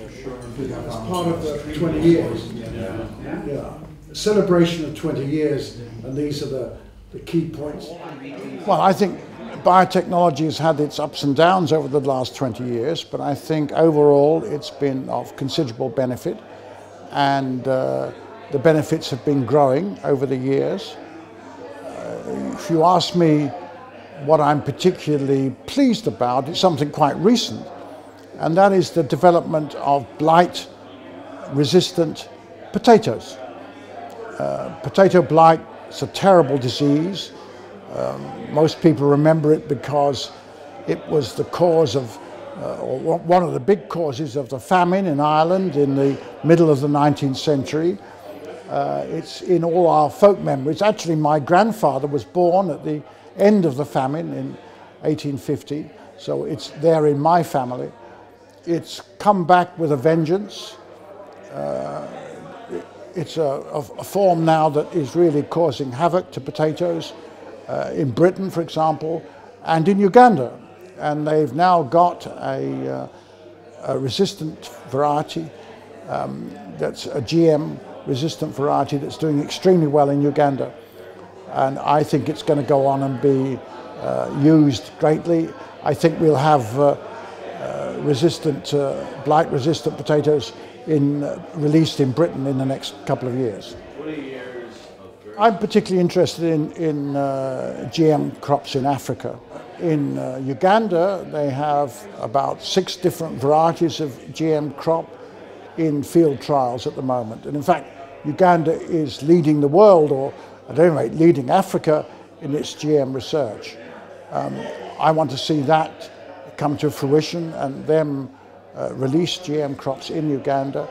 As part of the 20 years. Yeah. Celebration of 20 years, and these are the, the key points. Well, I think biotechnology has had its ups and downs over the last 20 years, but I think overall it's been of considerable benefit, and uh, the benefits have been growing over the years. Uh, if you ask me what I'm particularly pleased about, it's something quite recent, and that is the development of blight resistant potatoes. Uh, potato blight is a terrible disease. Um, most people remember it because it was the cause of, uh, or one of the big causes of the famine in Ireland in the middle of the 19th century. Uh, it's in all our folk memories. Actually, my grandfather was born at the end of the famine in 1850, so it's there in my family. It's come back with a vengeance. Uh, it's a, a, form now that is really causing havoc to potatoes uh, in Britain, for example, and in Uganda. And they've now got a, uh, a resistant variety um, that's a GM resistant variety that's doing extremely well in Uganda. And I think it's going to go on and be uh, used greatly. I think we'll have uh, resistant, uh, blight resistant potatoes in, uh, released in Britain in the next couple of years. I'm particularly interested in, in uh, GM crops in Africa. In uh, Uganda, they have about six different varieties of GM crop in field trials at the moment. And in fact, Uganda is leading the world, or at any rate, leading Africa in its GM research. Um, I want to see that come to fruition and them uh, release GM crops in Uganda.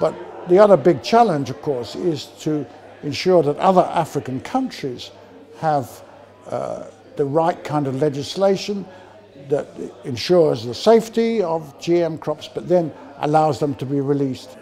But the other big challenge, of course, is to ensure that other African countries have uh, the right kind of legislation that ensures the safety of GM crops, but then allows them to be released